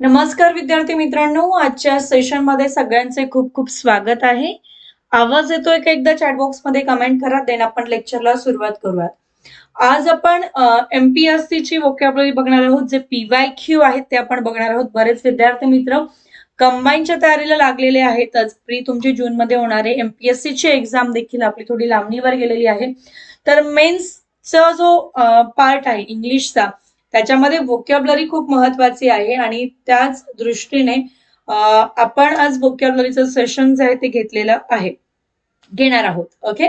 नमस्कार विद्यार्थी मित्रांनो आजच्या सेशनमध्ये सगळ्यांचे खूप खूप स्वागत आहे. आवाज येतोय का एकदा चॅटबॉक्समध्ये कमेंट करा देन आपण लेक्चरला सुरुवात करूयात. आज आपण एमपीएससी ची वोकॅबलरी बघणार आहोत जे पीवाय क्यू आहेत ते आपण बघणार आहोत. बरेच विद्यार्थी मित्र कंबाईनच्या तयारीला लागलेले आहेतच प्री तुमची जून मध्ये होणारे एमपीएससी ची एक्झाम देखील आपली थोडी लांबणीवर गेलेली आहे. तर मेन्सचा जो पार्ट आहे इंग्लिशचा त्याच्यामध्ये वोकॅबलरी खूप महत्वाची आहे आणि त्याच दृष्टीने आपण आज वोकॅबलरीचं सेशन जे आहे ते घेतलेलं आहे. घेणार आहोत ओके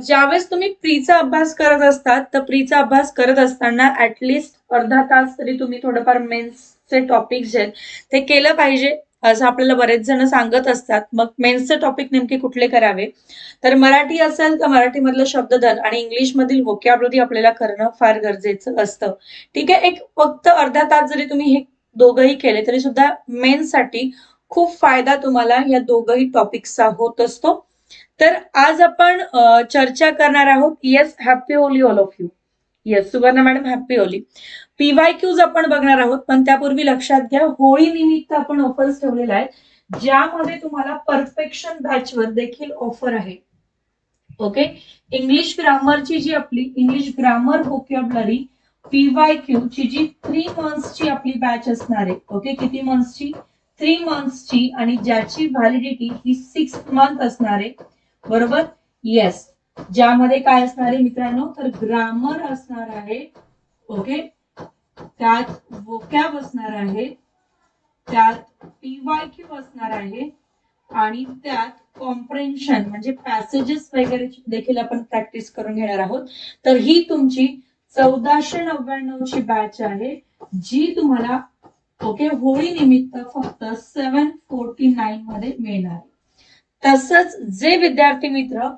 ज्यावेळेस तुम्ही प्रीचा अभ्यास करत असतात तर प्रीचा अभ्यास करत असताना ऍटलिस्ट अर्धा तास तरी तुम्ही थोडंफार मेन्सचे टॉपिक जे आहेत ते केलं पाहिजे. असं आपल्याला बरेच जण सांगत असतात. मग मेन्सचे टॉपिक नेमके कुठले करावे? तर मराठी असेल तर मराठीमधलं शब्दधन आणि इंग्लिश मधील आपल्याला करणं फार गरजेचं असतं. ठीक आहे एक फक्त अर्धा तास जरी तुम्ही हे दोघंही केले तरी सुद्धा मेन्ससाठी खूप फायदा तुम्हाला या दोघही टॉपिक्सचा होत असतो. तर आज आपण चर्चा करणार आहोत. Yes happy Holi all of you yes Suvarna madam happy Holi. PY Qs आपण बघणार आहोत पण त्यापूर्वी लक्षात घ्या होळी निमित्त आपण ऑफर्स ठेवलेला आहे ज्यामध्ये तुम्हाला परफेक्शन बॅचवर देखील ऑफर आहे. ओके इंग्लिश ग्रामरची जी आपली English grammar vocabulary PY Q ची जी थ्री मंथ्सची आपली बॅच असणार आहे. ओके किती मंथ्सची थ्री मंथ्सची आणि ज्याची व्हॅलिडिटी ही सिक्स मंथ असणार आहे. बरोबर? येस ज्यामध्ये काय असणार आहे मित्रांनो तर ग्रामर असणार आहे ओके त्यात वोकॅब असणार आहे त्यात पीवाय क्यू असणार आहे आणि त्यात कॉम्प्रेन्शन म्हणजे पॅसेजेस वगैरे देखील आपण प्रॅक्टिस करून घेणार आहोत. तर ही तुमची चौदाशे नव्याण्णव ची बॅच आहे जी तुम्हाला ओके होळी निमित्त फक्त सेवन फोर्टी नाईन मध्ये मिळणार तसंच जे विद्यार्थी मित्र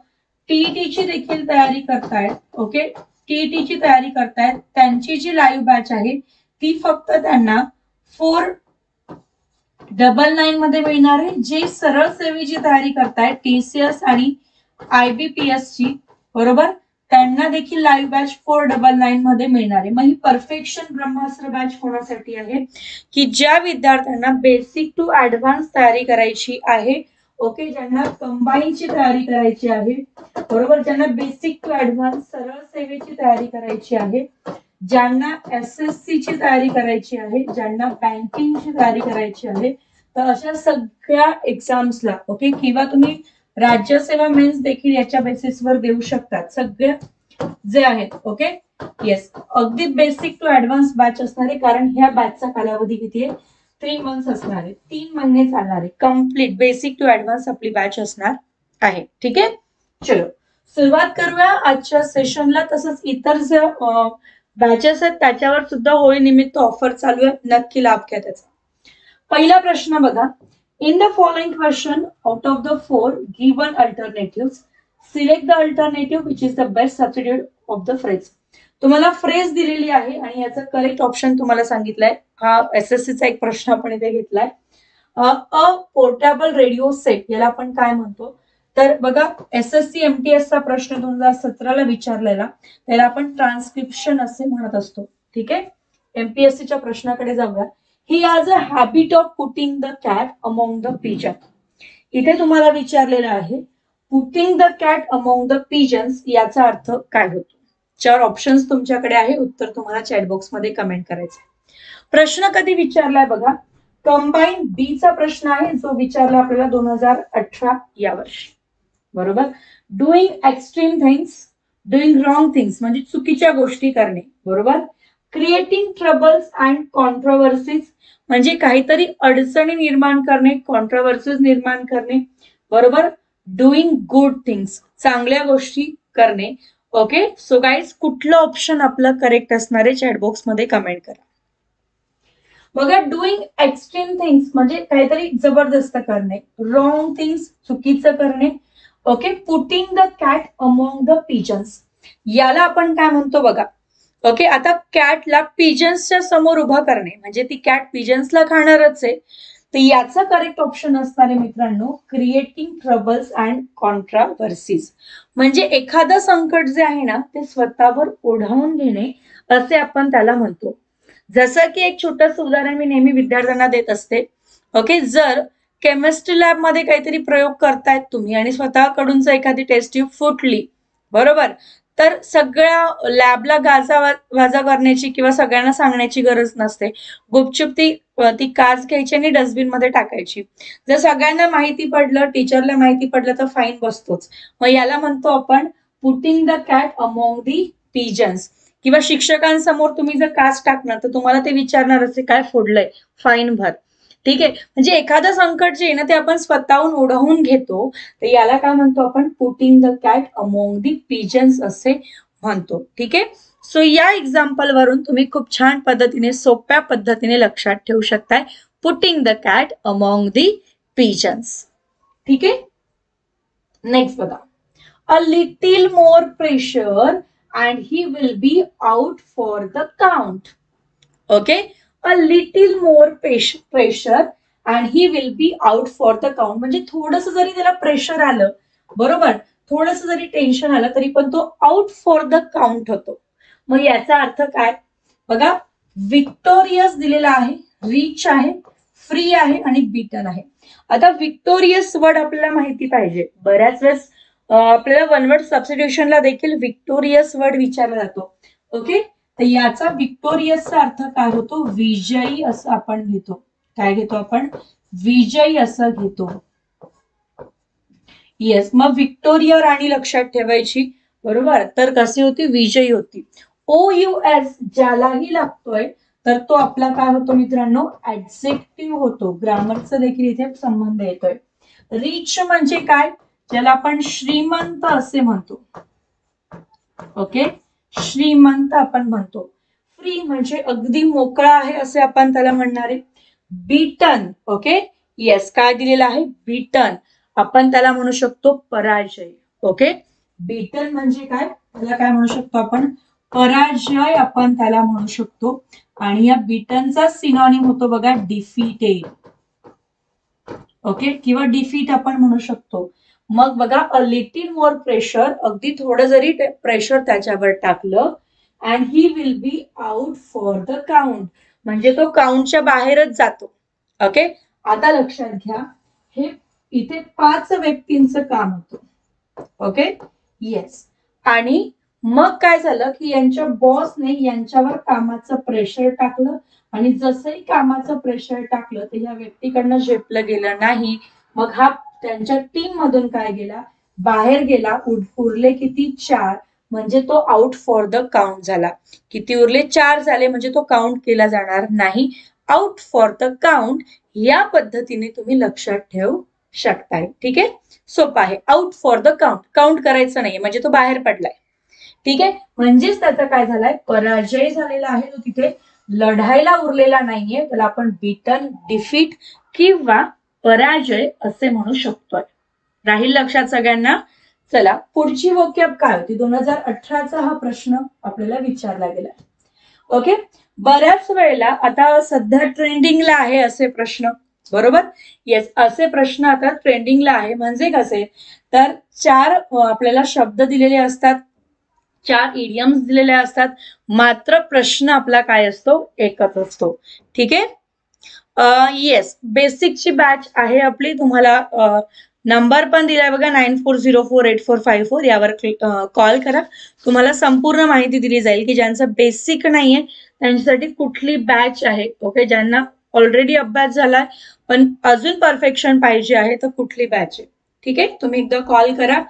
टीईटीची देखील तयारी करतायत ओके टीईटीची तयारी करतायत. त्यांची जी लाईव्ह बॅच आहे ती फक्त त्यांना फोर डबल नाईन मध्ये मिळणार आहे. जे सरळ सेवेची तयारी करतायत टीसीएस आणि आयबीपीएस ची बरोबर? त्यांना देखील live batch four double nine मध्ये मिळणार आहे. मग ही परफेक्शन ब्रह्मास्त्र बॅच होण्यासाठी आहे? की ज्या विद्यार्थ्यांना बेसिक टू ऍडव्हान्स तयारी करायची आहे ओके ज्यांना कंबाईनची तयारी करायची आहे बरोबर? ज्यांना बेसिक टू ऍडव्हान्स सरळ सेवेची तयारी करायची आहे ज्यांना एस एस सी ची तयारी करायची आहे ज्यांना बँकिंगची तयारी करायची आहे तर अशा सगळ्या एक्झाम्सला ओके? किंवा तुम्ही राज्यसेवा मेन्स देखील याच्या बेसिसवर देऊ शकतात. सगळे जे आहेत ओके? येस अगदी बेसिक टू ऍडव्हान्स बॅच असणारे कारण ह्या बॅचचा कालावधी किती आहे? थ्री मंथ्स असणार आहे. तीन महिने चालणार आहे. कंप्लीट बेसिक टू ऍडव्हान्स आपली बॅच असणार आहे. ठीक आहे? चलो. सुरुवात करूया आजच्या सेशनला तसंच इतर जे बॅचेस आहेत त्याच्यावर सुद्धा होळी निमित्त ऑफर चालू आहे. नक्की लाभ घ्या त्याचा. पहिला प्रश्न बघा. In the following question out of the four given alternative select the alternative which is the best substitute of the phrase तुम्हाला फ्रेज दिलेली आहे आणि याचा करेक्ट ऑप्शन तुम्हाला सांगितलंय. हा एस एस सीचा एक प्रश्न आपण इथे घेतलाय. अ पोर्टेबल रेडिओ सेट याला आपण काय म्हणतो? तर बघा S S C M T एसचा प्रश्न दोन हजार सतराला विचारलेला. त्याला आपण ट्रान्सक्रिप्शन असे म्हणत असतो. ठीक आहे? एमपीएससीच्या प्रश्नाकडे जाऊया. He has a habit of putting the cat among the pigeon इथे तुम्हाला विचारलेलं आहे putting the cat among the pigeons याचा अर्थ काय होतो? चार ऑप्शन्स तुमच्याकडे आहे. उत्तर तुम्हाला चॅटबॉक्समध्ये कमेंट करायचं प्रश्न कधी विचारलाय बघा. कंबाईन बीचा प्रश्न आहे. जो विचारला आपल्याला दोन हजार अठरा या वर्षी. बरोबर? Doing extreme things doing wrong things म्हणजे चुकीच्या गोष्टी करणे. बरोबर? क्रिएटिंग ट्रबल्स अँड कॉन्ट्रोवर्सीज म्हणजे काहीतरी अडचणी निर्माण करणे कॉन्ट्रोवर्सीज निर्माण करणे. बरोबर? डुईंग गुड थिंग्स चांगल्या गोष्टी करणे. ओके सो गाईज कुठलं ऑप्शन आपलं करेक्ट असणार आहे चॅटबॉक्समध्ये कमेंट करा. बघा डुईंग एक्स्ट्रीम थिंग्स म्हणजे काहीतरी जबरदस्त करणे रॉंग थिंग्स चुकीचं करणे. Okay putting the cat among the pigeons याला आपण काय म्हणतो बघा? ओके आता कॅटला पिजन्सच्या समोर उभा करणे म्हणजे ती कॅट पिजन्सला खाणारच आहे. तर याचा करेक्ट ऑप्शन असणार आहे मित्रांनो क्रिएटिंग ट्रबल्स अँड कॉन्ट्रावर्सीज म्हणजे एखादं संकट जे आहे ना ते स्वतःवर ओढावून घेणे असे आपण त्याला म्हणतो. जसं की एक छोटस उदाहरण मी नेहमी विद्यार्थ्यांना देत असते. ओके जर केमिस्ट्री लॅबमध्ये काहीतरी प्रयोग करतायत तुम्ही आणि स्वतःकडूनच एखादी टेस्ट ट्यूब फुटली बरोबर? तर सगळ्या लॅबला गाजा वाजा करण्याची किंवा सगळ्यांना सांगण्याची गरज नसते. गुपचूप ती ती काच घ्यायची आणि डस्टबिनमध्ये टाकायची. जर सगळ्यांना माहिती पडलं टीचरला माहिती पडलं तर फाईन बसतोच. मग याला म्हणतो आपण putting the cat among the pigeons किंवा शिक्षकांसमोर तुम्ही जर काच टाकणार तर तुम्हाला ते विचारणार असे काय फोडलंय? फाईन भर. ठीक आहे? म्हणजे एखादं संकट जे आहे ना ते आपण स्वतःहून ओढवून घेतो. तर याला काय म्हणतो आपण? Putting the cat among the pigeons असे म्हणतो. ठीक आहे? सो या एक्झाम्पल वरून तुम्ही खूप छान पद्धतीने सोप्या पद्धतीने लक्षात ठेवू शकताय. Putting the cat among the pigeons ठीक आहे? नेक्स्ट बघा. A little more pressure and he will be out for the count okay a little more pressure and he will be out for the count म्हणजे थोडस जरी त्याला pressure आलं बरोबर? थोडस जरी टेन्शन आलं तरी पण तो आउट फॉर द काउंट होतो. मग याचा अर्थ काय? बघा विक्टोरियस दिलेला आहे रिच आहे फ्री आहे आणि बीटन आहे. आता विक्टोरियस वर्ड आपल्याला माहिती पाहिजे. बऱ्याच वेळेस आपल्याला वनवर्ड सबस्टिट्युशनला देखील विक्टोरियस वर्ड विचारला जातो. ओके तर याचा विक्टोरियसचा अर्थ काय होतो? विजयी असं आपण घेतो. काय घेतो आपण? विजयी असं घेतो. येस मग विक्टोरिया राणी लक्षात ठेवायची. बरोबर? तर कशी होती? विजयी होती. ओ यू एस ज्यालाही लागतोय तर तो आपला काय होतो मित्रांनो? ऍडजेक्टिव्ह होतो. ग्रामरचा देखील इथे संबंध येतोय. रिच म्हणजे काय? ज्याला आपण श्रीमंत असे म्हणतो. ओके श्रीमंत आपण म्हणतो. फ्री म्हणजे अगदी मोकळा आहे असे आपण त्याला म्हणणार. आहे बीटन ओके येस काय दिलेलं आहे? बीटन आपण त्याला म्हणू शकतो पराजय ओके बीटन म्हणजे काय? त्याला काय म्हणू शकतो आपण? पराजय आपण त्याला म्हणू शकतो. आणि या बीटनचा सिनॉनिम होतो बघा डिफिटेड ओके किंवा डिफीट आपण म्हणू शकतो. मग बघा अ लिटिल मोर प्रेशर अगदी थोडं जरी प्रेशर त्याच्यावर टाकलं and he will be out for the count म्हणजे तो काउंटच्या बाहेरच जातो. ओके आता लक्षात घ्या हे इथे पाच व्यक्तींचं काम होतं. ओके येस आणि मग काय झालं की यांच्या बॉसने यांच्यावर कामाचं प्रेशर टाकलं आणि जसंही कामाचं प्रेशर टाकलं तर ह्या व्यक्तीकडनं झेपलं गेलं नाही. मग हा त्यांच्या टीम मधून काय गेला? बाहेर गेला उरले किती चार? म्हणजे तो आउट फॉर द काउंट झाला. किती उरले? चार झाले म्हणजे तो काउंट केला जाणार नाही. आउट फॉर द काउंट या पद्धतीने तुम्ही लक्षात ठेवू शकताय. ठीक आहे? सोपं आहे. Out for the count count करायचं नाही म्हणजे तो बाहेर पडलाय. ठीक आहे? म्हणजेच त्याचा काय झालाय? पराजय झालेला आहे तो तिथे. लढायला उरलेला नाहीये त्याला आपण बिटन डिफीट किंवा पराजय असे म्हणू शकतोय. राहील लक्षात सगळ्यांना? चला पुढची वोकॅब काय होती? दोन हजार अठराचा हा प्रश्न आपल्याला विचारला गेला. ओके बऱ्याच वेळेला आता सध्या ट्रेंडिंगला आहे असे प्रश्न. बरोबर? येस असे प्रश्न आता ट्रेंडिंगला आहे. म्हणजे कसे? तर चार आपल्याला शब्द दिलेले असतात. चार इडियम्स दिलेले असतात. मात्र प्रश्न आपला काय असतो? एकच असतो. ठीक? आहे येस बेसिकची बॅच आहे आपली. तुम्हाला नंबर पण दिलाय बघा nine four zero four eight four five four यावर कॉल करा. तुम्हाला संपूर्ण माहिती दिली जाईल की ज्यांचं बेसिक नाहीये त्यांच्यासाठी कुठली बॅच आहे. ओके ज्यांना ऑलरेडी अभ्यास झालाय पण अजून परफेक्शन पाहिजे आहे तर कुठली बॅच आहे? ठीक आहे? तुम्ही एकदा कॉल करा.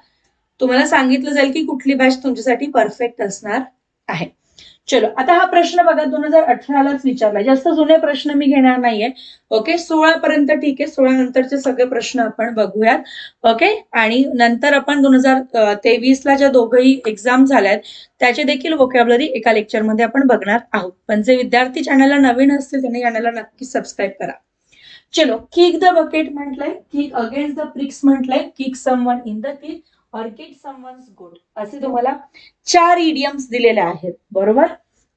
तुम्हाला सांगितलं जाईल की कुठली बॅच तुमच्यासाठी परफेक्ट असणार आहे. चलो आता हा प्रश्न बघा दोन हजार अठरालाच विचारला. जास्त जुने प्रश्न मी घेणार नाहीये. ओके सोळा पर्यंत ठीक आहे. सोळा नंतरचे सगळे प्रश्न आपण बघूयात. ओके आणि नंतर आपण दोन हजार तेवीस ला ज्या दोघही एक्झाम झाल्यात त्याचे देखील वोकॅबलरी एका लेक्चरमध्ये आपण बघणार आहोत. पण जे विद्यार्थी चॅनलला नवीन असतील त्यांनी चॅनलला नक्की सबस्क्राईब करा. चलो किक द बकेट म्हटलंय किक अगेन्स्ट द प्रिक्स म्हटलंय kick someone in the kick orchid someone's good. असे तुम्हाला चार इडियम्स दिलेले आहेत बरोबर?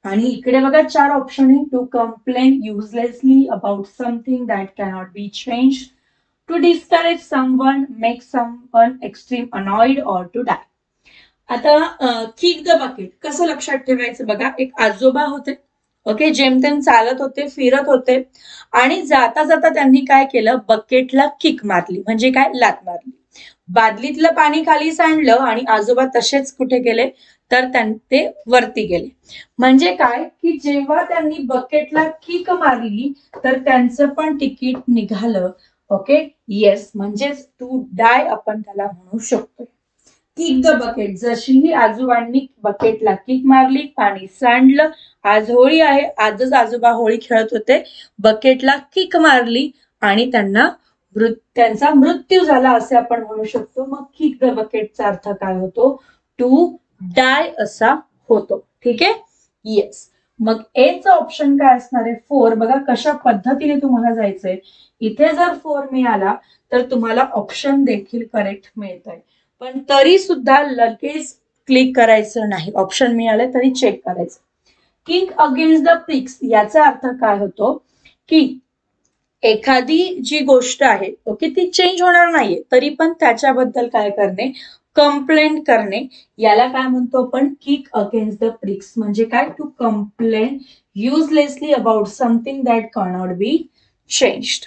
आणि इकडे बघा चार ऑप्शन आहे. To complain uselessly about something that cannot be change to discourage someone make someone extreme annoyed or to die आता किक द बकेट कसं लक्षात ठेवायचं बघा? एक आजोबा होते. ओके? जेमतेम चालत होते फिरत होते. आणि जाता जाता त्यांनी काय केलं? बकेटला किक मारली. म्हणजे काय? लात मारली. बादलीतलं पाणी खाली सांडलं आणि आजोबा तसेच कुठे गेले तर ते वरती गेले. म्हणजे काय? की जेव्हा त्यांनी बकेटला किक मारली तर त्यांचं पण तिकीट निघालं. ओके येस म्हणजेच टू डाय आपण त्याला म्हणू शकतो. किक द बकेट जशीही आजोबांनी बकेटला किक मारली पाणी सांडलं आज होळी आहे आजच आजोबा होळी खेळत होते. बकेटला किक मारली आणि त्यांना त्यांचा मृत्यू झाला असे आपण म्हणू शकतो. मग किक द बकेटचा अर्थ काय होतो? टू डाय असा होतो. ठीक आहे? येस मग एच ऑप्शन काय असणार आहे? फोर बघा कशा पद्धतीने तुम्हाला जायचंय. इथे जर फोर मिळाला तर तुम्हाला ऑप्शन देखील करेक्ट मिळत आहे पण तरी सुद्धा लगेच क्लिक करायचं नाही. ऑप्शन मिळाले तरी चेक करायचं. किंग अगेन्स्ट द पिक्स याचा अर्थ काय होतो? की एखादी जी गोष्ट आहे ओके ती चेंज होणार नाहीये तरी पण त्याच्याबद्दल काय करणे कंप्लेंट करणे याला काय म्हणतो आपण किक अगेन्स्ट द प्रिक्स म्हणजे काय? To complain uselessly about something that cannot be changed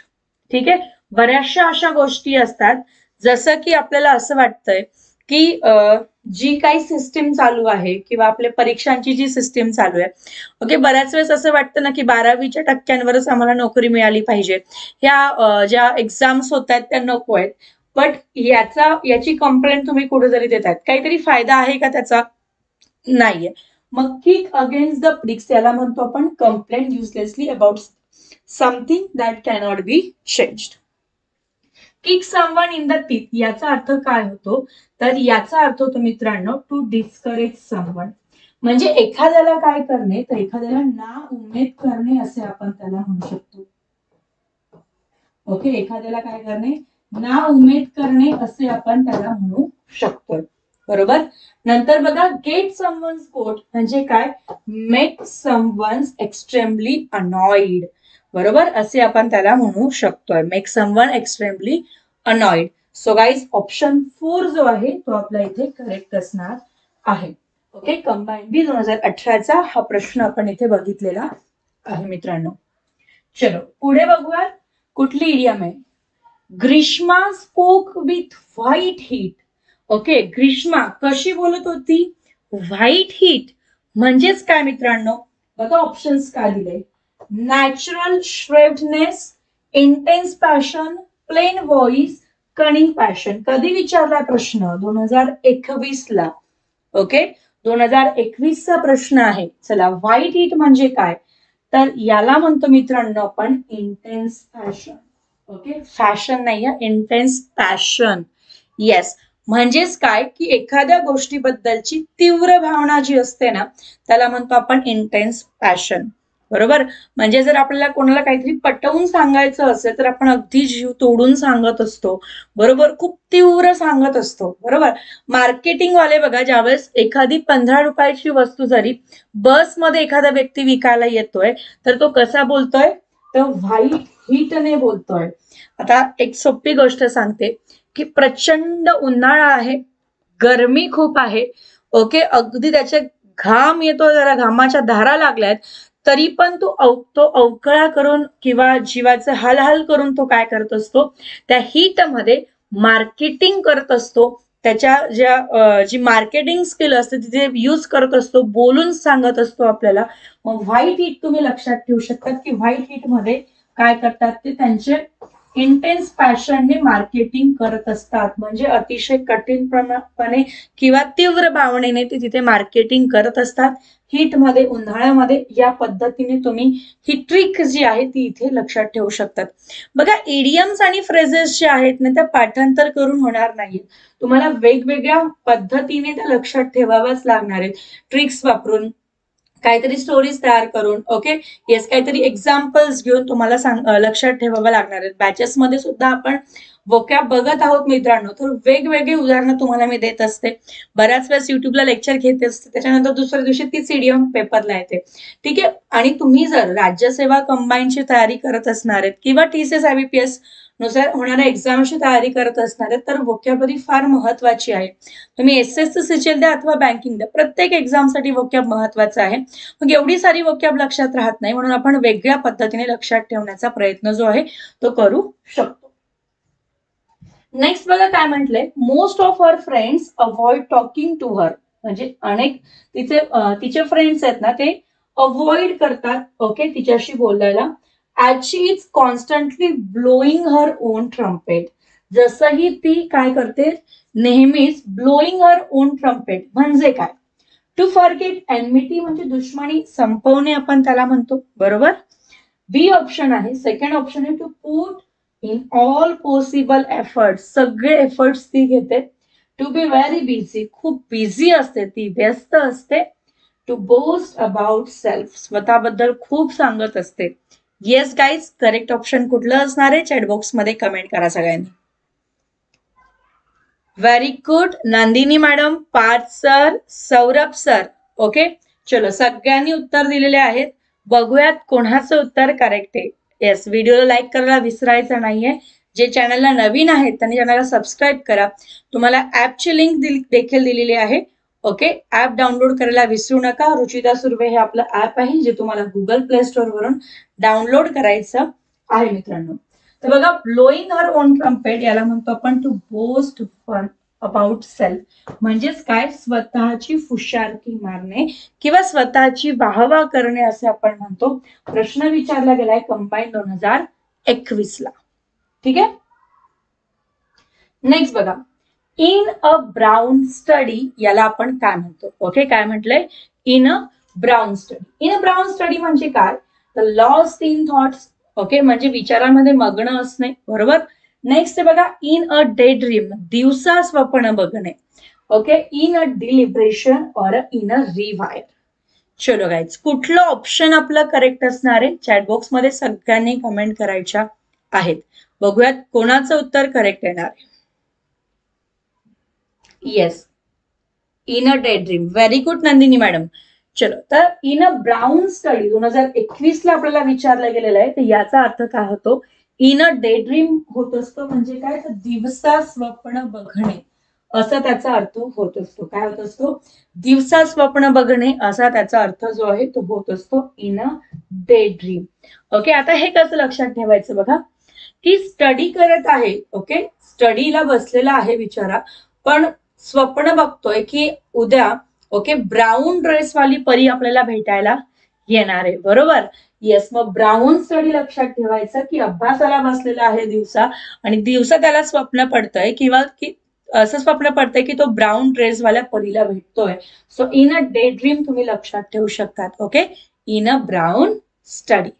ठीक आहे? बऱ्याचशा अशा गोष्टी असतात जसं की आपल्याला असं वाटतंय की जी काही सिस्टीम चालू आहे किंवा आपल्या परीक्षांची जी सिस्टीम चालू आहे. ओके बऱ्याच वेळेस असं वाटतं ना की बारावीच्या टक्क्यांवरच आम्हाला नोकरी मिळाली पाहिजे. ह्या ज्या एक्झाम्स होत आहेत त्या नको आहेत. बट याचा याची कंप्लेंट तुम्ही कुठे देत आहेत. काहीतरी फायदा आहे का त्याचा? नाहीये. मग किक अगेन्स्ट द प्रिक्स याला म्हणतो आपण complaint uselessly about something that cannot be changed kick someone in the teeth याचा अर्थ काय होतो? तर याचा अर्थ होतो मित्रांनो टू डिस्करेज समवन म्हणजे एखाद्याला काय करणे? तर एखाद्याला ना उमेद करणे असे आपण त्याला म्हणू शकतो. ओके एखाद्याला काय करणे? ना उमेद करणे असे आपण त्याला म्हणू शकतो. बरोबर? नंतर बघा गेट समवन्स कोट म्हणजे काय? मेक समवन्स एक्स्ट्रीमली अनॉइड बरोबर? असे आपण त्याला म्हणू शकतोय. Make someone extremely annoyed so guys option four जो आहे तो आपला इथे करेक्ट असणार आहे. ओके कंबाईन बी दोन हजार अठराचा हा प्रश्न आपण इथे बघितलेला आहे मित्रांनो. चलो पुढे बघूया कुठली इडियम आहे? Grishma spoke with white heat okay Grishma कशी बोलत होती? व्हाईट हीट म्हणजेच काय मित्रांनो? बघा ऑप्शन्स काय दिले. Natural shrewdness intense passion plain voice cunning passion कधी विचारला प्रश्न? दोन हजार एकवीस ला ओके दोन हजार एकवीसचा प्रश्न आहे. चला व्हाईट हिट म्हणजे काय? तर याला म्हणतो मित्रांनो आपण इंटेन्स फॅशन ओके फॅशन नाही इंटेन्स पॅशन येस म्हणजेच काय? की एखाद्या गोष्टीबद्दलची तीव्र भावना जी असते ना त्याला म्हणतो आपण इंटेन्स पॅशन बरोबर? म्हणजे जर आपल्याला कोणाला काहीतरी पटवून सांगायचं असेल तर आपण अगदी जीव तोडून सांगत असतो. बरोबर? खूप तीव्र सांगत असतो. बरोबर? मार्केटिंग वाले बघा ज्यावेळेस एखादी पंधरा रुपयाची वस्तू जरी बसमध्ये एखादा व्यक्ती विकायला येतोय तर तो कसा बोलतोय? तर व्हाईट हीटने बोलतोय. आता एक सोपी गोष्ट सांगते की प्रचंड उन्हाळा आहे गरमी खूप आहे. ओके? अगदी त्याचे घाम येतो जरा घामाच्या धारा लागल्यात. तरी पण तो अव तो अवकळा करून किंवा जीवाचं हालहाल करून तो काय करत असतो? त्या हिटमध्ये मार्केटिंग करत असतो. त्याच्या ज्या जी मार्केटिंग स्किल असते तिथे यूज करत असतो बोलून सांगत असतो आपल्याला. मग व्हाईट हिट तुम्ही लक्षात ठेवू शकतात की व्हाईट हिटमध्ये काय करतात ते? त्यांचे इंटेन्स पॅशनने मार्केटिंग करत असतात. म्हणजे अतिशय कठीणपणे किंवा तीव्र भावनेने ते तिथे मार्केटिंग करत असतात. हीटमध्ये उन्हाळ्यामध्ये या पद्धतीने तुम्ही ही ट्रिक जी आहे ती इथे लक्षात ठेवू शकतात. बघा एडियम्स आणि फ्रेजेस जे आहेत ना त्या पाठांतर करून होणार नाहीत तुम्हाला वेगवेगळ्या पद्धतीने त्या लक्षात ठेवाव्याच लागणार आहेत. ट्रिक्स वापरून काहीतरी स्टोरीज तयार करून ओके येस काहीतरी एक्झाम्पल्स घेऊन तुम्हाला सांग लक्षात ठेवावं लागणार आहेत. बॅचेस मध्ये सुद्धा आपण वोकॅब बघत आहोत मित्रांनो तर वेगवेगळी उदाहरणं तुम्हाला मी देत असते. बऱ्याच वेळेस युट्यूबला लेक्चर घेत असते त्याच्यानंतर दुसऱ्या दिवशी ती सीडीएम पेपरला येते. ठीक आहे? आणि तुम्ही जर राज्यसेवा कंबाईनची तयारी करत असणार आहेत किंवा T C S I B P एसनुसार होणाऱ्या एक्झामची तयारी करत असणार आहेत तर वोकॅबरी फार महत्वाची आहे. तुम्ही एस एस सीचेल द्या अथवा बँकिंग द्या. प्रत्येक एक्झामसाठी वोकॅब महत्त्वाचा आहे. मग एवढी सारी वोकॅब लक्षात राहत नाही म्हणून आपण वेगळ्या पद्धतीने लक्षात ठेवण्याचा प्रयत्न जो आहे तो करू शकतो. नेक्स्ट बघा काय म्हटलंय. Most of her friends avoid talking to her म्हणजे अनेक तिचे तिचे फ्रेंड्स आहेत ना ते अवॉइड करतात ओके तिच्याशी बोलायला. As she is constantly blowing her own trumpet जसंही ती काय करते नेहमीच ब्लोईंग हर ओन ट्रम्पेट म्हणजे काय? टू फॉरगेट एनमिटी म्हणजे दुश्मनी संपवणे आपण त्याला म्हणतो. बरोबर? बी ऑप्शन आहे. सेकंड ऑप्शन आहे to put in all possible effort सगळे एफर्ट्स ती घेते. टू बी व्हेरी बिझी खूप बिझी असते ती व्यस्त असते. टू बोस्ट अबाउट सेल्फ स्वतःबद्दल खूप सांगत असते. येस गाईज करेक्ट ऑप्शन कुठलं असणार आहे? चॅटबॉक्समध्ये कमेंट करा सगळ्यांनी. Very good Nandini madam Parth sir Saurabh sir okay चलो सगळ्यांनी उत्तर दिलेले आहेत. बघूयात कोणाचं उत्तर करेक्ट आहे. येस व्हिडिओला लाईक करायला विसरायचं नाहीये. जे चॅनलला नवीन आहेत त्यांनी चॅनलला सबस्क्राईब करा. तुम्हाला ॲपची लिंक देखील दिलेली आहे. ओके ऍप डाउनलोड करायला विसरू नका. रुचिता सुर्वे हे आपलं ऍप आहे जे तुम्हाला गुगल प्ले स्टोर वरून डाउनलोड करायचं आहे मित्रांनो. तर बघा ब्लोईंग हर ओन ट्रम्पेट याला म्हणतो आपण to boast fun about self म्हणजेच काय? स्वतःची फुशारकी मारणे किंवा स्वतःची वाहवा करणे असे आपण म्हणतो. प्रश्न विचारला गेलाय कंबाईन दोन हजार एकवीस ला. ठीक आहे? नेक्स्ट बघा. इन अ ब्राऊन स्टडी याला आपण काय म्हणतो? ओके काय म्हटलंय? In a brown study in a brown study म्हणजे काय? लॉस्ट इन थॉट्स ओके म्हणजे विचारांमध्ये मग्न असणे. बरोबर? नेक्स्ट बघा इन अ डे ड्रीम दिवसा स्वप्न बघणे. Okay in a deliberation or in a reverie चलो गाईज कुठलं ऑप्शन आपलं करेक्ट असणार आहे? चॅटबॉक्समध्ये सगळ्यांनी कमेंट करायच्या आहेत. बघूयात कोणाचं उत्तर करेक्ट येणार आहे. Yes in a daydream very good Nandini madam चलो तर इन अ ब्राऊन स्टडी दोन हजार एकवीस ला आपल्याला विचारलं गेलेलं आहे तर याचा अर्थ काय होतो? इन अ डे ड्रीम होत असतो म्हणजे काय? तर दिवसा स्वप्न बघणे. असा त्याचा अर्थ होत असतो. काय होत असतो? दिवसा स्वप्न बघणे असा त्याचा अर्थ जो आहे तो होत असतो in a day dream okay आता हे कसं लक्षात ठेवायचं बघा? की स्टडी करत आहे ओके? स्टडीला बसलेला आहे विचारा पण स्वप्न बघतोय की उद्या ओके ब्राऊन ड्रेसवाली परी आपल्याला भेटायला येणार आहे. बरोबर? येस मग ब्राऊन स्टडी लक्षात ठेवायचं की अभ्यासाला बसलेला आहे दिवसा आणि दिवसा त्याला स्वप्न पडतंय किंवा की असं स्वप्न पडतंय की तो ब्राऊन ड्रेसवाल्या परीला भेटतोय. So in a day dream तुम्ही लक्षात ठेवू शकतात okay in a brown study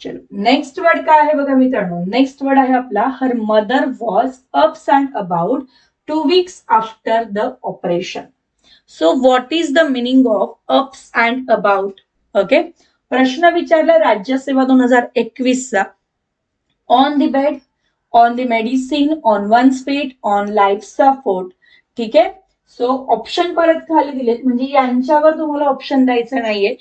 चलो नेक्स्ट वर्ड काय आहे बघा मित्रांनो? नेक्स्ट वर्ड आहे आपला her mother was ups and about two weeks after the operation so what is the meaning of ups and about okay प्रश्न विचारला राज्यसेवा दोन हजार एकवीसचा on the bed on the medicine on one speed on life support ठीक आहे? So option परत खाली दिलेत. म्हणजे यांच्यावर तुम्हाला ऑप्शन द्यायचं नाहीये.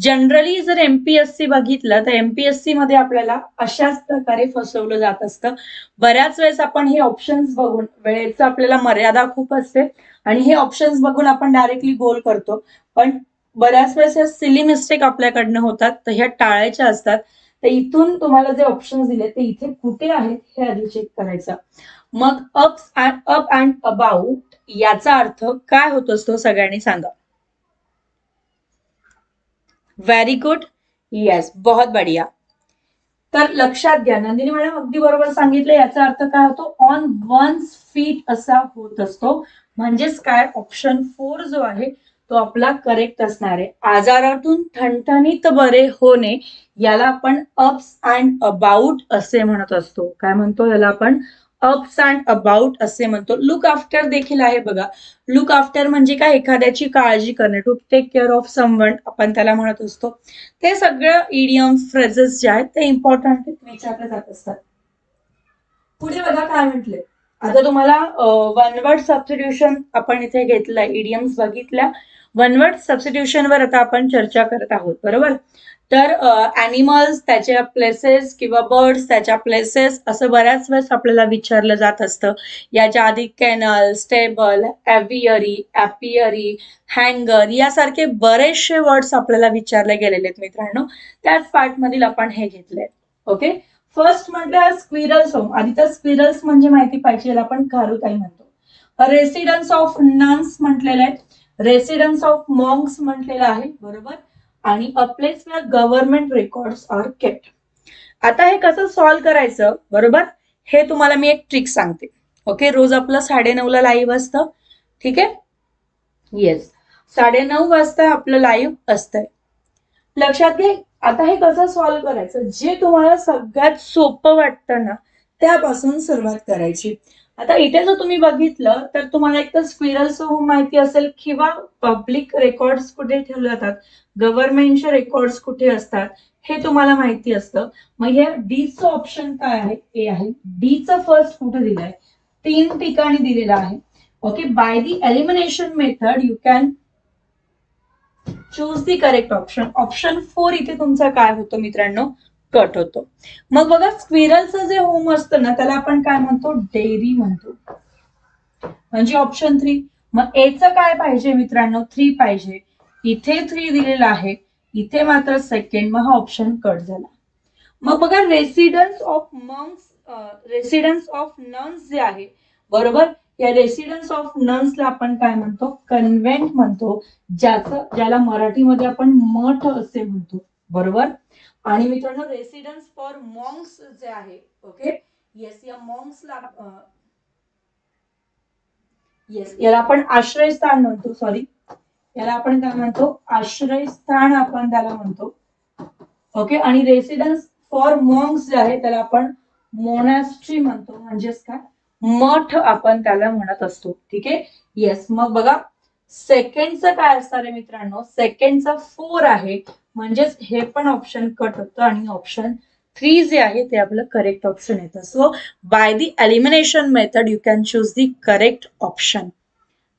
जनरली जर एमपीएससी बघितलं तर एमपीएससी मध्ये आपल्याला अशाच प्रकारे फसवलं जात असतं. बऱ्याच वेळेस आपण हे ऑप्शन्स बघून वेळेचं आपल्याला मर्यादा खूप असते. आणि हे ऑप्शन्स बघून आपण डायरेक्टली गोल करतो. पण बऱ्याच वेळेस ह्या सिली मिस्टेक आपल्याकडनं होतात तर ह्या टाळायच्या असतात. तर इथून तुम्हाला जे ऑप्शन दिले ते इथे कुठे आहेत हे आधी चेक करायचं. Mug up up and about याचा अर्थ काय होत असतो सगळ्यांनी सांगा. व्हेरी गुड येस बहुत बढिया. तर लक्षात घ्या नंदिनी मॅडम अगदी बरोबर सांगितलं याचा अर्थ काय होतो? ऑन वन्स फीट असा होत असतो. म्हणजेच काय? ऑप्शन फोर जो आहे तो आपला करेक्ट असणार आहे. आजारातून ठणठणीत बरे होणे याला आपण अप्स अँड अबाउट असे म्हणत असतो. काय म्हणतो? याला आपण अप्स अँड अबाउट असे म्हणतो. लुक आफ्टर देखील आहे बघा. लुक आफ्टर म्हणजे काय? एखाद्याची काळजी करणे. To take care of someone आपण त्याला म्हणत असतो. ते सगळं इडियम फ्रेजेस जे आहेत ते इम्पॉर्टंट विचारले जात असतात. पुढे बघा काय म्हटले. आता तुम्हाला वन वर्ड सबस्टिट्यूशन आपण इथे घेतलंय. इडियम्स बघितल्या. वनवट सबस्टिट्यूशन वर आता आपण चर्चा करत आहोत बरोबर? तर ॲनिमल्स त्याच्या प्लेसेस किंवा बर्ड्स त्याच्या प्लेसेस असं बऱ्याच वेळेस आपल्याला विचारलं जात असतं. याच्या आधी कॅनल स्टेबल ॲव्हिअरी ॲपियरी हँगर यासारखे बरेचसे वर्ड्स आपल्याला विचारले गेलेले आहेत मित्रांनो. त्याच पार्टमधील आपण हे घेतले ओके फर्स्ट म्हटलं स्क्विरल्स होम आधी तर स्क्विरल्स म्हणजे माहिती पाहिजे आपण खारुताई म्हणतो. रेसिडन्स ऑफ नन्स म्हटलेले आहेत. रेसिडन्स ऑफ मॉंग्स म्हटलेलं आहे बरोबर? आणि a place where government records are kept आता हे कसं सॉल्व्ह करायचं बरोबर? हे तुम्हाला मी एक ट्रिक सांगते. ओके रोज आपलं साडेनऊला लाईव्ह असतं. ठीक आहे? येस साडेनऊ वाजता आपलं लाईव्ह असतंय. लक्षात घे आता हे कसं सॉल्व्ह करायचं? जे तुम्हाला सगळ्यात सोपं वाटतं ना त्यापासून सुरुवात करायची. आता इथे जर तुम्ही बघितलं तर तुम्हाला एक तर स्क्विरल्स होम माहिती असेल किंवा पब्लिक रेकॉर्ड्स कुठे ठेवले जातात? गव्हर्नमेंटचे रेकॉर्ड्स कुठे असतात? हे तुम्हाला माहिती असतं. मग हे डीचं ऑप्शन काय आहे? ए आहे. डीचं फर्स्ट कुठे दिलं आहे तीन ठिकाणी दिलेलं आहे. Okay by the elimination method you can choose the correct option option four इथे तुमचा काय होतो मित्रांनो? कट होतो. मग बघा स्क्विरलचं जे होम असतं ना त्याला आपण काय म्हणतो? डेअरी म्हणतो. म्हणजे ऑप्शन थ्री मग एचं काय पाहिजे मित्रांनो? थ्री पाहिजे. इथे थ्री दिलेला आहे. इथे मात्र सेकंड मग हा ऑप्शन कट झाला. मग बघा residence of monks residence of nuns जे आहे बरोबर? या रेसिडन्स ऑफ नन्सला आपण काय म्हणतो? कन्व्हेंट म्हणतो. ज्याचं ज्याला मराठीमध्ये आपण मठ असे म्हणतो. बरोबर? आणि मित्रांनो रेसिडन्स फॉर मॉंग्स जे आहे ओके येस या मॉंग्सला येस याला आपण आश्रयस्थान म्हणतो सॉरी याला आपण काय म्हणतो? आश्रयस्थान आपण त्याला म्हणतो. ओके आणि रेसिडन्स फॉर मॉंग्स जे आहे त्याला आपण मोनॅस्ट्री म्हणतो. म्हणजेच काय? मठ आपण त्याला म्हणत असतो. ठीक आहे? येस मग बघा सेकंडचं काय असणार आहे मित्रांनो? सेकंडचा फोर आहे. म्हणजेच हे पण ऑप्शन कट होतं आणि ऑप्शन थ्री जे आहे ते आपलं करेक्ट ऑप्शन येतं so by the elimination method you can choose the correct option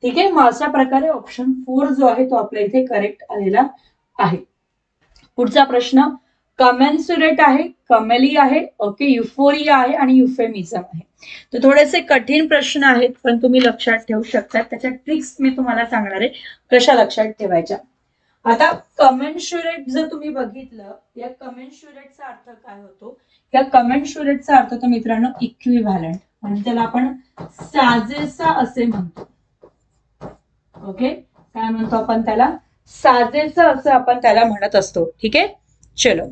ठीक आहे? मग अशा प्रकारे ऑप्शन फोर जो आहे तो आपल्या इथे करेक्ट आलेला आहे. पुढचा प्रश्न कमेन्सुरेट आहे कमेली आहे ओके युफोरिया आहे आणि युफेमिझम आहे. तर थोडेसे कठीण प्रश्न आहेत पण तुम्ही लक्षात ठेवू शकता. त्याच्या ट्रिक्स मी तुम्हाला सांगणार आहे कशा लक्षात ठेवायच्या. आता कमेन्शुरेट जर तुम्ही बघितलं या कमेन्शुरेटचा अर्थ काय होतो? या कमेन्शुरेटचा अर्थ तर मित्रांनो इक्विव्हॅलंट म्हणजे त्याला आपण साजेसा असे म्हणतो. ओके? काय म्हणतो आपण त्याला? साजेसा असं आपण त्याला म्हणत असतो. ठीक आहे? चलो.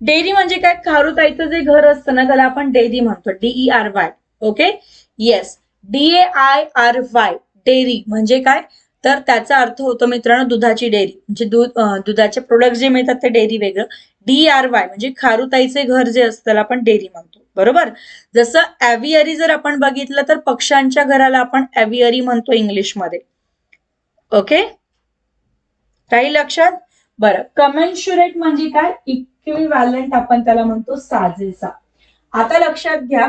डेअरी म्हणजे काय? खारुताईचं जे घर असतं ना त्याला आपण डेअरी म्हणतो. D E R Y okay yes D A I R Y dairy म्हणजे काय? तर त्याचा अर्थ होतो मित्रांनो दुधाची डेअरी. म्हणजे दूध दुधाचे प्रोडक्ट जे मिळतात ते डेअरी वेगळं. डी आर वाय म्हणजे खारुताईचे घर जे असतं त्याला आपण डेअरी म्हणतो. बरोबर? जसं ॲव्हियरी जर आपण बघितलं तर पक्ष्यांच्या घराला आपण ॲव्हियरी म्हणतो इंग्लिशमध्ये. ओके काही लक्षात? बरं कमेन्शुरेट म्हणजे काय? इक्विव्हॅलंट आपण त्याला म्हणतो साजेसा. आता लक्षात घ्या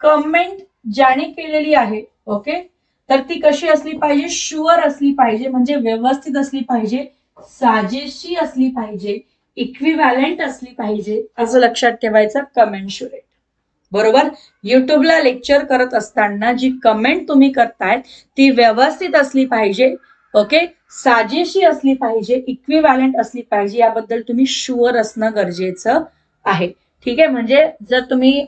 कमेंट ज्याने केलेली आहे ओके तर ती कशी असली पाहिजे? शुअर असली पाहिजे म्हणजे व्यवस्थित असली पाहिजे साजेशी असली पाहिजे इक्विव्हॅलंट असली पाहिजे असं लक्षात ठेवायचं कमेन्शुरेट बरोबर? युट्यूबला लेक्चर करत असताना जी कमेंट तुम्ही करतायत ती व्यवस्थित असली पाहिजे ओके? साजेशी असली पाहिजे इक्विव्हॅलेंट असली पाहिजे याबद्दल तुम्ही शुअर असणं गरजेचं आहे. ठीक आहे? म्हणजे जर तुम्ही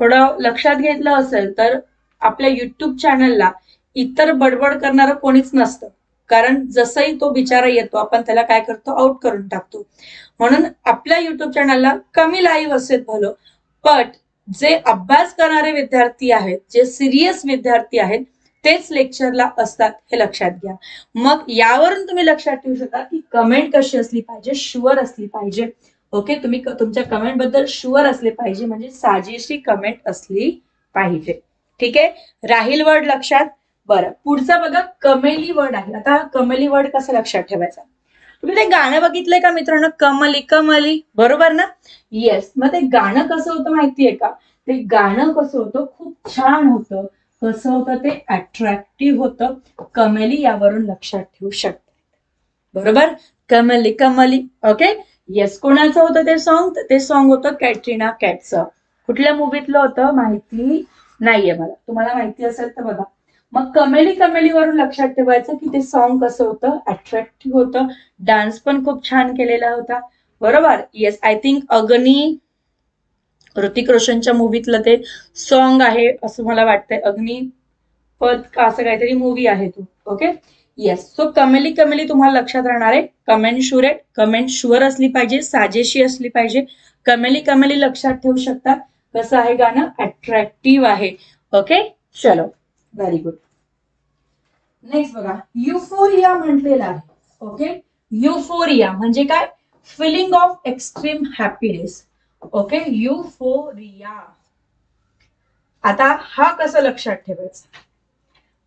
थोडं लक्षात घेतलं असेल तर आपल्या युट्यूब चॅनलला इतर बडबड करणारं कोणीच नसतं. कारण जसंही तो बिचारा येतो आपण त्याला काय करतो? आउट करून टाकतो. म्हणून आपल्या युट्यूब चॅनलला कमी लाईव्ह असेल भलं. बट जे अभ्यास करणारे विद्यार्थी आहेत जे सिरियस विद्यार्थी आहेत तेच लेक्चरला असतात हे लक्षात घ्या. मग यावरून तुम्ही लक्षात ठेवू शकता की कमेंट कशी असली पाहिजे शुअर असली पाहिजे. ओके तुम्ही तुमच्या कमेंटबद्दल शुअर असले पाहिजे म्हणजे साजेशी कमेंट असली पाहिजे. ठीक आहे? राहील वर्ड लक्षात? बरं. पुढचा बघा कमेली वर्ड आहे. आता कमेली वर्ड कसं लक्षात ठेवायचा? तुम्ही ते गाणं बघितलंय का मित्रांनो? कमली कमली. बरोबर ना? येस मग ते गाणं कसं होतं माहितीये का? ते गाणं कसं होतं? खूप छान होतं. कसं होतं ते अट्रॅक्टिव्ह होतं कमेली यावरून लक्षात ठेवू शकते बरोबर? कमली कमली ओके येस कोणाचं होतं ते सॉन्ग ते सॉन्ग होतं कॅटरीना कॅटचं. कुठल्या मूवीतलं होतं माहिती नाहीये मला. तुम्हाला माहिती असेल तर बघा. मग कमेली कमेलीवरून लक्षात ठेवायचं की ते सॉन्ग कसं होतं? अट्रॅक्टिव्ह होतं. डान्स पण खूप छान केलेला होता. बरोबर? येस आय थिंक अग्नी ऋतिक रोशनच्या मूवीतलं ते सॉन्ग आहे असं मला वाटतंय. अग्नी पद का असं काहीतरी मूवी आहे तो. ओके येस सो कमेली कमेली तुम्हाला लक्षात राहणार आहे. कमेंट शुअर आहे. कमेंट शुअर असली पाहिजे. साजेशी असली पाहिजे. कमेली कमेली लक्षात ठेवू शकता. कसं आहे गाणं? अट्रॅक्टिव्ह आहे. ओके चलो. व्हेरी गुड नेक्स्ट बघा. युफोरिया म्हटलेला आहे. ओके युफोरिया म्हणजे काय? Feeling of extreme happiness okay euphoria आता हा कसं लक्षात ठेवायचा?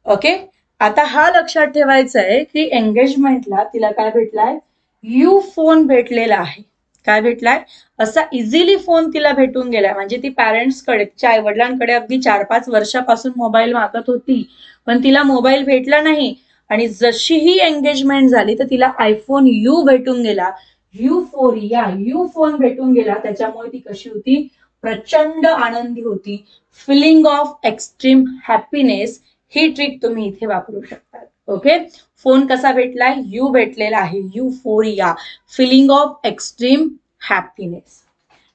ओके आता हा लक्षात ठेवायचा आहे की एंगेजमेंटला तिला काय भेटलाय? यू फोन भेटलेला आहे. काय भेटलाय? असा इझिली फोन तिला भेटून गेलाय. म्हणजे ती पॅरेंट्सकडे तिच्या आई वडिलांकडे अगदी चार पाच वर्षापासून मोबाईल मागत होती. पण तिला मोबाईल भेटला नाही. आणि जशी ही एंगेजमेंट झाली तर तिला आयफोन यू भेटून गेला. युफोरिया यू फोन भेटून गेला. त्याच्यामुळे ती कशी होती? प्रचंड आनंदी होती. फिलिंग ऑफ एक्स्ट्रीम हॅपीनेस ही ट्रिक तुम्ही इथे वापरू शकता. ओके फोन कसा भेटलाय? यू भेटलेला आहे. Euphoria feeling of extreme happiness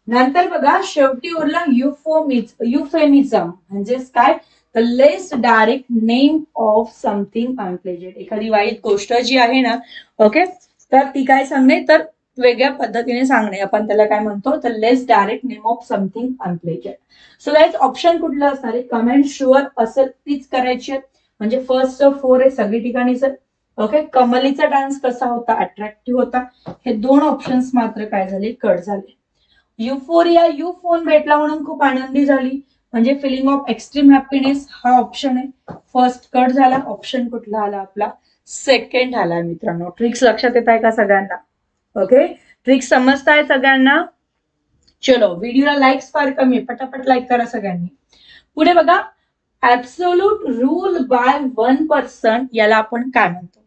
नंतर बघा शेवटी उरला युफोमिज युफेमिझम म्हणजेच काय? The less direct name of something unpleasant एखादी वाईट गोष्ट जी आहे ना ओके तर ती काय सांगणे तर वेगळ्या पद्धतीने सांगणे. आपण त्याला काय म्हणतो? तर less direct name of something unpleasant so guys option कुठलं असणार आहे? कमेंट शुअर असेल तीच करायची आहे. म्हणजे फर्स्ट फोर आहे सगळी ठिकाणी सर ओके कमलीचा डान्स कसा होता? अट्रॅक्टिव्ह होता. हे दोन ऑप्शन्स मात्र काय झाले? कट झाले. युफोरिया यू फोन भेटला म्हणून खूप आनंदी झाली. म्हणजे फिलिंग ऑफ एक्स्ट्रीम हॅपीनेस हा ऑप्शन आहे. फर्स्ट कट झाला. ऑप्शन कुठला आला आपला? सेकंड आला मित्रांनो. ट्रिक्स लक्षात येत आहे का सगळ्यांना? ओके? ट्रिक समजताय सगळ्यांना? चलो व्हिडिओला लाईक्स फार कमी पटापट लाईक करा सगळ्यांनी. पुढे बघा absolute rule by one person याला आपण काय म्हणतो?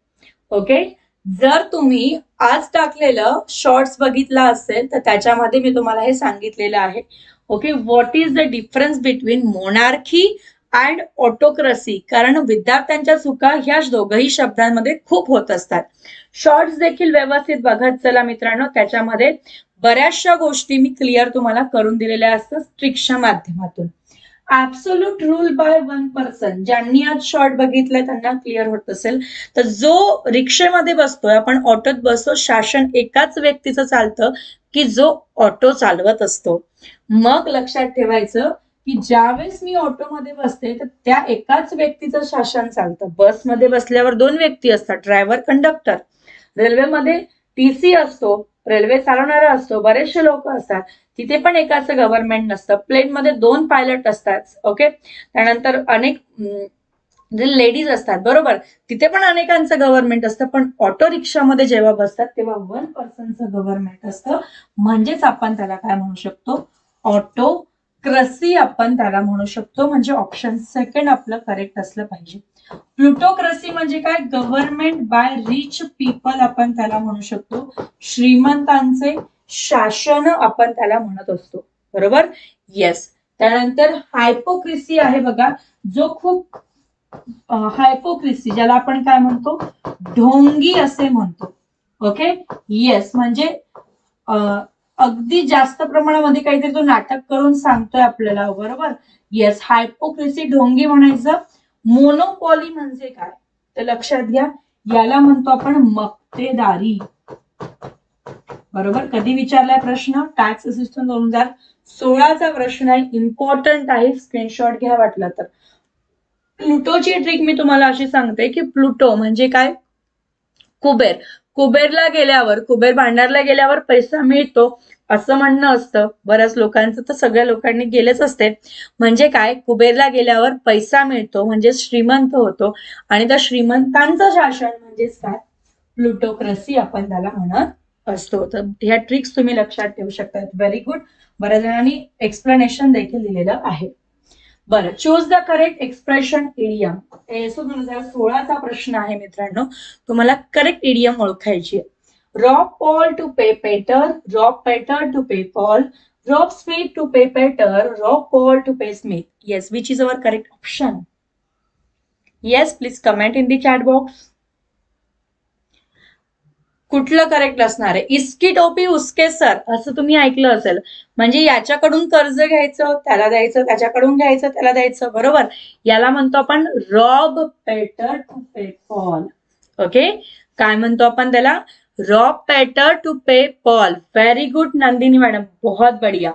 ओके? जर तुम्ही आज टाकलेलं शॉर्ट्स बघितला असेल तर त्याच्यामध्ये मी तुम्हाला हे सांगितलेलं आहे. Okay? What is the difference between monarchy and autocracy कारण विद्यार्थ्यांच्या चुका ह्या दोघही शब्दांमध्ये खूप होत असतात. शॉर्ट्स देखील व्यवस्थित बघत चला मित्रांनो. त्याच्यामध्ये बऱ्याचशा गोष्टी मी क्लिअर तुम्हाला करून दिलेल्या असतात स्ट्रिक्सच्या माध्यमातून. Absolute rule by one person ज्यांनी आज शॉर्ट बघितलंय त्यांना क्लिअर होत असेल. तर जो रिक्षेमध्ये बसतोय आपण ऑटोत बसतो शासन एकाच व्यक्तीचं चालतं की जो ऑटो चालवत असतो. मग लक्षात ठेवायचं की ज्यावेळेस मी ऑटोमध्ये बसते तर त्या एकाच व्यक्तीचं शासन चालतं. बसमध्ये बसल्यावर दोन व्यक्ती असतात ड्रायव्हर कंडक्टर. रेल्वेमध्ये टीसी असतो रेल्वे चालवणारा असतो बरेचसे लोक असतात. तिथे पण एकाच गव्हर्नमेंट नसतं. प्लेनमध्ये दोन पायलट असतात ओके त्यानंतर अनेक जे लेडीज असतात बरोबर? तिथे पण अनेकांचं गव्हर्नमेंट असतं पण ऑटो रिक्षामध्ये जेव्हा बसतात तेव्हा वन पर्सनचं गव्हर्नमेंट असतं. म्हणजेच आपण त्याला काय म्हणू शकतो? ऑटो क्रसी आपण त्याला म्हणू शकतो म्हणजे ऑप्शन सेकंड आपलं करेक्ट असलं पाहिजे. प्लुटोक्रसी म्हणजे काय? गव्हर्नमेंट बाय रिच पीपल आपण त्याला म्हणू शकतो. श्रीमंतांचे शासन आपण त्याला म्हणत असतो. बरोबर? येस त्यानंतर हायपोक्रिसी आहे बघा. जो खूप हायपोक्रिसी ज्याला आपण काय म्हणतो? ढोंगी असे म्हणतो. ओके येस म्हणजे अगदी जास्त प्रमाणामध्ये काहीतरी तो नाटक करून सांगतोय आपल्याला बरोबर? येस हायपोक्रेसी ढोंगी म्हणायचं. मोनोपॉली म्हणजे काय? तर लक्षात घ्या याला म्हणतो आपण मक्तेदारी. बरोबर? कधी विचारलाय प्रश्न? टॅक्स असिस्टंट दोन हजार सोळाचा प्रश्न आहे. इम्पॉर्टंट आहे. स्क्रीनशॉट घ्या वाटला तर. प्लुटोची ट्रिक मी तुम्हाला अशी सांगते की प्लुटो म्हणजे काय? कुबेर. कुबेरला गेल्यावर कुबेर भांडारला गेल्यावर पैसा मिळतो असं म्हणणं असतं. बऱ्याच लोकांचं तर सगळ्या लोकांनी गेलेच असते. म्हणजे काय? कुबेरला गेल्यावर पैसा मिळतो म्हणजे श्रीमंत होतो. आणि त्या श्रीमंतांचं शासन म्हणजेच काय? प्लुटोक्रसी आपण त्याला म्हणत असतो. तर ह्या ट्रिक्स तुम्ही लक्षात ठेवू शकता व्हेरी गुड बऱ्याच जणांनी एक्सप्लेनेशन देखील दिलेलं आहे. बरं choose the correct expression idiom एसो दोन हजार सोळाचा प्रश्न आहे मित्रांनो. तुम्हाला करेक्ट इडियम ओळखायची आहे. Paul to pay Peter rob Peter to pay Paul rob Smith to pay Peter rob Paul to pay Smith yes which is our correct option yes please comment in the chat box कुठलं correct असणार आहे? इस्की टोपी उसके sir असं तुम्ही ऐकलं असेल. म्हणजे याच्याकडून कर्ज घ्यायचं त्याला द्यायचं त्याच्याकडून घ्यायचं त्याला द्यायचं बरोबर? याला म्हणतो आपण rob Peter to pay Paul. Okay? काय म्हणतो आपण त्याला? Rob Peter to pay Paul. Very good Nandini madam. बहुत बढिया.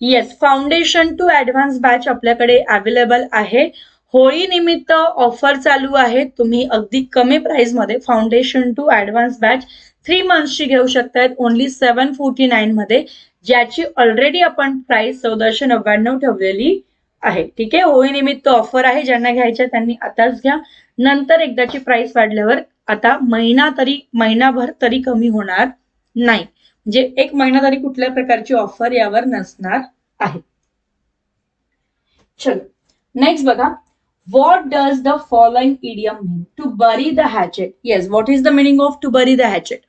Yes foundation to advance batch आपल्याकडे अवेलेबल आहे. होळी निमित्त ऑफर चालू आहे तुम्ही अगदी कमी प्राइसमध्ये foundation to advance batch three मंथची घेऊ शकतायत ओनली सेव्हन फोर्टी नाईन मध्ये ज्याची ऑलरेडी आपण प्राइस चौदाशे नव्याण्णव ठेवलेली आहे. ठीक आहे? होळी निमित्त ऑफर आहे. ज्यांना घ्यायच्या त्यांनी आताच घ्या. नंतर एकदाची प्राइस वाढल्यावर आता महिना तरी महिनाभर तरी कमी होणार नाही. म्हणजे एक महिना तरी कुठल्या प्रकारची ऑफर यावर नसणार आहे. चलो. नेक्स्ट बघा. What does the following idiom mean? To bury the hatchet. Yes, what is the meaning of to bury the hatchet?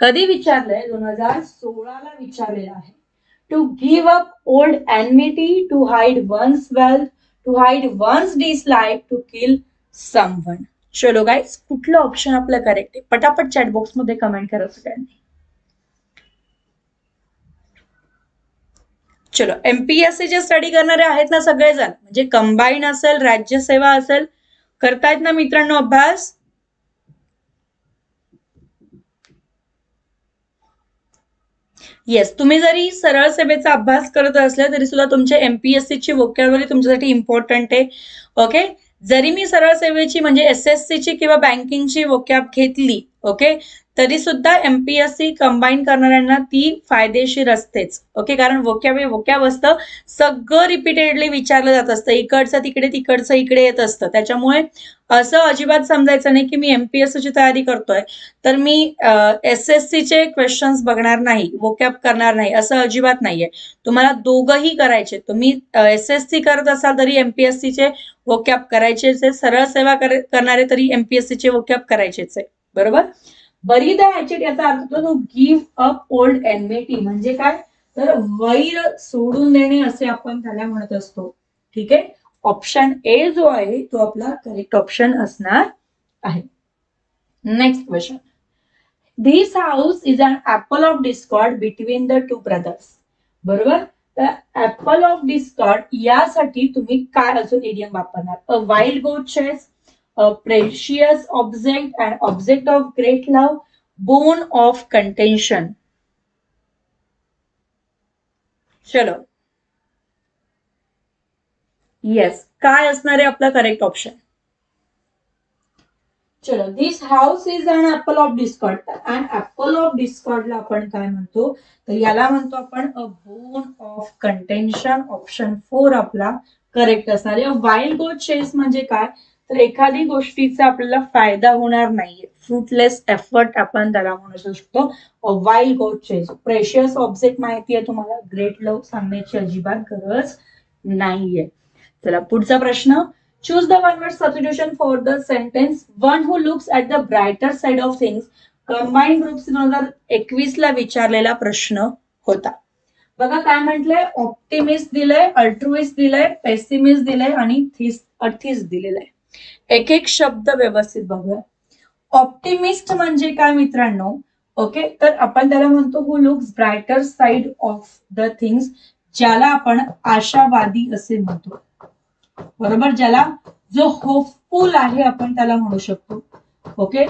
कधी विचारलंय दोन हजार सोळाला विचारलेलं आहे to give up old enmity to hide one's wealth to hide one's dislike to kill someone चलो guys कुठलं option आपलं correct आहे पटापट चॅटबॉक्समध्ये कमेंट करा सगळ्यांनी चलो एमपीएससी चे स्टडी करणारे आहेत ना सगळेजण. म्हणजे कंबाईन असेल राज्यसेवा असेल करतायत ना मित्रांनो अभ्यास? येस तुम्ही जरी सरळ सेवेचा अभ्यास करत असले तरी सुद्धा तुमच्या एमपीएससी ची वोकॅबरी तुमच्यासाठी इम्पॉर्टंट आहे. ओके जरी मी सरळ सेवेची म्हणजे एस एस ची किंवा बँकिंगची वोकॅब घेतली ओके तरी सुद्धा एमपीएससी कंबाईन करणाऱ्यांना ती फायदेशीर असतेच. ओके कारण वोक्या वोक्याव असतं. सगळं रिपीटेडली विचारलं जात असतं. इकडचं तिकडे तिकडचं इकडे येत असतं. त्याच्यामुळे असं अजिबात समजायचं नाही की मी एमपीएससीची तयारी करतोय. तर मी एस एस सीचे क्वेश्चन्स बघणार नाही. वोकॅप करणार नाही. असं अजिबात नाहीये. तुम्हाला दोघंही करायचे. तुम्ही एस एस सी करत असाल तरी एमपीएससीचे वोकॅप करायचेच आहे. सरळ सेवा करणारे तरी एमपीएससीचे वोकॅप करायचेच आहे. बरोबर? बरी द हॅचेट याचा अर्थ होतो तो गिव्ह अप ओल्ड एनमेटी म्हणजे काय? तर वैर सोडून देणे असे आपण त्याला म्हणत असतो. ठीक आहे? ऑप्शन ए जो आहे तो आपला करेक्ट ऑप्शन असणार आहे. Next question this house is an apple of discord between the two brothers बरोबर? तर ऍपल ऑफ डिस्कॉर्ड यासाठी तुम्ही काय अजून एडियम वापरणार? A wild goat chase a precious object an object of great love, bone of contention. चलो yes काय असणार आहे आपला करेक्ट ऑप्शन चलो this house is an apple of discord and apple of डिस्कॉर्डला आपण काय म्हणतो? तर याला म्हणतो आपण a bone of contention option four आपला करेक्ट असणार आहे. वाईल्ड गोट चेस म्हणजे काय? तर एखादी गोष्टीचा आपल्याला फायदा होणार नाहीये. फ्रुटलेस एफर्ट आपण त्याला म्हणू शकतो. वाईल्ड गोचेस प्रेशियस ऑब्जेक्ट माहिती आहे तुम्हाला? ग्रेट लव सांगण्याची अजिबात गरज नाहीये. चला पुढचा प्रश्न. Choose the one word substitution for the sentence one who looks at the brighter side of things combine groups दोन हजार एकवीस ला विचारलेला प्रश्न होता. बघा काय म्हटलंय? ऑप्टिमिस्ट दिलंय अल्ट्रुइस्ट दिलंय पेसिमिस्ट दिलंय आणि थिस अर्थीस दिलेलं आहे एक एक शब्द व्यवस्थित बघूया. ऑप्टिमिस्ट म्हणजे काय मित्रांनो? ओके तर आपण त्याला म्हणतो who looks brighter side of the things ज्याला आपण आशावादी असे म्हणतो. बरोबर? ज्याला जो होपफुल आहे आपण त्याला म्हणू शकतो. ओके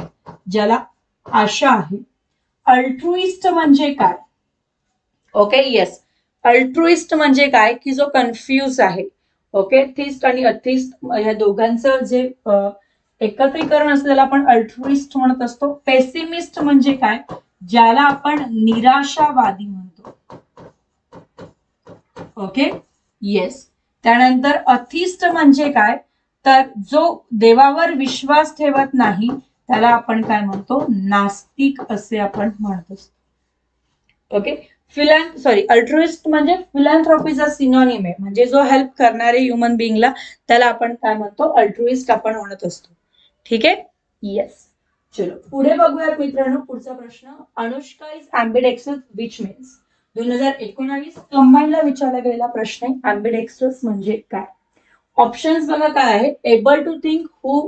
ज्याला आशा आहे. अल्ट्रुइस्ट म्हणजे काय? ओके येस अल्ट्रुइस्ट म्हणजे काय? की जो कन्फ्यूज आहे. ओके थिस्ट आणि अथिस्ट या दोघांचं जे एकत्रीकरण असलेलं आपण अल्ट्रुइस्ट म्हणत असतो पेसिमिस्ट म्हणजे काय? ज्याला आपण निराशावादी म्हणतो. ओके? येस त्यानंतर अथिस्ट म्हणजे काय? तर जो देवावर विश्वास ठेवत नाही त्याला आपण काय म्हणतो? नास्तिक असे आपण म्हणत असतो. ओके? फिलॅन सॉरी अल्ट्रुइस्ट म्हणजे फिलॅन्थ्रॉपीचा सिनॉनिम आहे. म्हणजे जो हेल्प करणारे ह्युमन बिंगला त्याला आपण काय म्हणतो? अल्ट्रुइस्ट आपण म्हणत असतो. ठीक आहे? येस चलो पुढे बघूयात मित्रांनो पुढचा प्रश्न. Anushka is ambidextrous which means दोन हजार एकोणावीस कंबाईनला विचारला गेलेला प्रश्न आहे. अँबिडेक्सस म्हणजे काय? ऑप्शन्स बघा काय आहे able to think who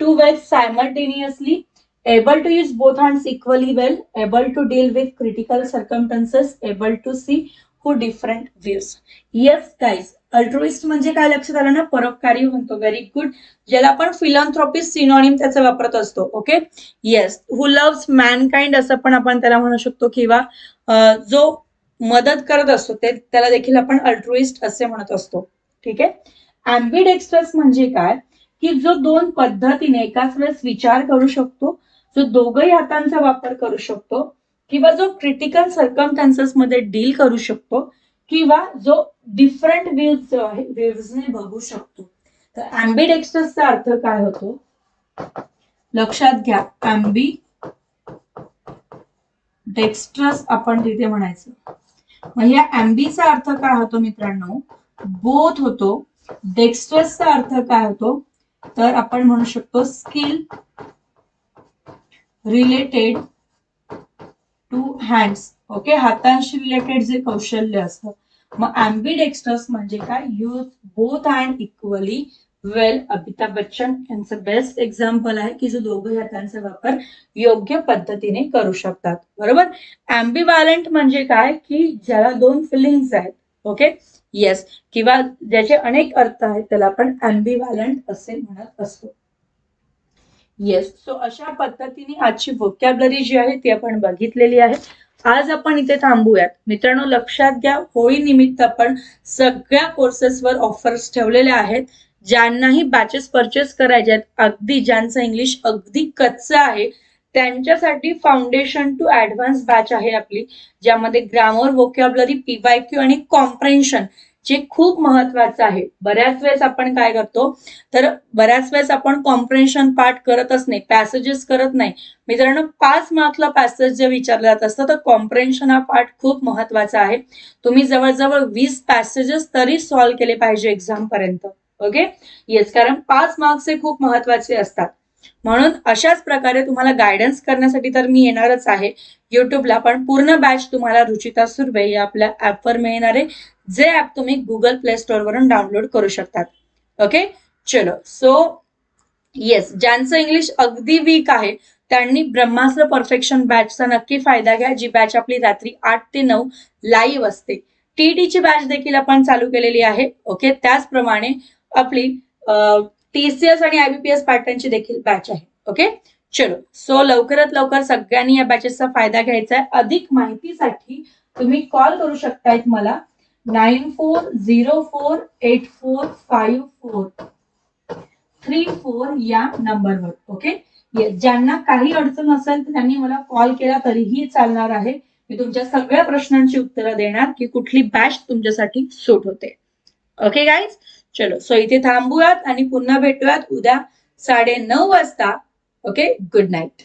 too well simultaneously able to use both hands equally well, able to deal with critical circumstances, able to see who different views. Yes, guys. Altruist म्हणजे काय लक्षात आलं ना? परोपकारी म्हणतो. व्हेरी गुड ज्याला आपण philanthropist synonym त्याचा वापरत असतो. Okay yes who loves mankind असं पण आपण त्याला म्हणू शकतो. किंवा जो मदत करत असतो ते त्याला देखील आपण अल्ट्रुइस्ट असे म्हणत असतो. ठीक आहे? अँबिड एक्सप्रेस म्हणजे काय? की जो दोन पद्धतीने एकाच वेळेस विचार करू शकतो जो दोघही हातांचा वापर करू शकतो किंवा जो क्रिटिकल सर्कमस्टान्सेस मध्ये डील करू शकतो किंवा जो डिफरंट व्ह्यूज जो आहे व्ह्यूजने बघू शकतो. तर अँबिड अर्थ काय होतो? लक्षात घ्या अँबी डेक्स्ट्रस आपण तिथे म्हणायचं. मग या अँबीचा अर्थ काय होतो मित्रांनो? बोथ होतो. डेक्स्ट्रसचा अर्थ काय होतो? तर आपण म्हणू शकतो skill related to hands okay हातांशी related जे कौशल्य असतं. मग अँबिडेक्स्टर्स म्हणजे काय? Use both hand equally well Amitabh Bachchan यांचं बेस्ट एक्झाम्पल आहे की जो दोघे हातांचा वापर योग्य पद्धतीने करू शकतात. बरोबर? अँबिव्हॅलंट म्हणजे काय? की ज्याला दोन फिलिंग्स आहेत. ओके येस किंवा ज्याचे अनेक अर्थ आहेत त्याला आपण अँबिव्हॅलंट असे म्हणत असतो. येस सो अशा पद्धतीने आजची वोकॅबलरी जी आहे ती आपण बघितलेली आहे. आज आपण इथे थांबूयात. मित्रांनो लक्षात घ्या होळी निमित्त आपण सगळ्या कोर्सेसवर ऑफर्स ठेवलेल्या आहेत. ज्यांनाही बॅचेस परचेस करायचे आहेत अगदी ज्यांचं इंग्लिश अगदी कच्चं आहे त्यांच्यासाठी फाउंडेशन टू ऍडव्हान्स बॅच आहे आपली ज्यामध्ये grammar vocabulary P Y Q आणि कॉम्प्रेन्शन जे खूप महत्वाचं आहे. बऱ्याच वेळेस आपण काय करतो तर बऱ्याच वेळेस आपण कॉम्प्रेन्शन पार्ट करतच नाही पॅसेजेस करत नाही. मित्रांनो पाच मार्कला पॅसेज जे विचारलं जात असतं तर कॉम्प्रेन्शन हा पार्ट खूप महत्त्वाचा आहे. तुम्ही जवळजवळ वीस पॅसेजेस तरी सॉल्व्ह केले पाहिजे एक्झाम पर्यंत. ओके येस कारण पाच मार्क्स हे खूप महत्त्वाचे असतात. म्हणून अशाच प्रकारे तुम्हाला गायडन्स करण्यासाठी तर मी येणारच आहे. युट्यूबला पण पूर्ण बॅच तुम्हाला रुचिता सुर्वे या आपल्या ऍपवर मिळणार आहे. जे ऍप तुम्ही गुगल प्ले स्टोअर वरून डाउनलोड करू शकतात. ओके चलो. सो येस ज्यांचं इंग्लिश अगदी वीक आहे त्यांनी ब्रह्मास्त्र परफेक्शन बॅचचा नक्की फायदा घ्या जी बॅच आपली रात्री आठ ते नऊ लाईव्ह असते. टीईटीची बॅच देखील आपण चालू केलेली आहे. ओके त्याचप्रमाणे आपली टीसीएस आणि आयबीपीएस पॅटर्नची देखील बॅच आहे. ओके चलो. सो लवकरात लवकर सगळ्यांनी या बॅचेसचा फायदा घ्यायचा आहे. अधिक माहितीसाठी तुम्ही कॉल करू शकतायत मला. Nine four zero four eight four five four. Three four या नंबरवर ओके? ज्यांना काही अडचण असेल तर त्यांनी मला कॉल केला तरीही चालणार आहे. मी तुमच्या सगळ्या प्रश्नांची उत्तरं देणार की कुठली बॅच तुमच्यासाठी सूट होते. ओके गाईज चलो सो इथे थांबूयात आणि पुन्हा भेटूयात. उद्या साडे नऊ वाजता ओके? Good night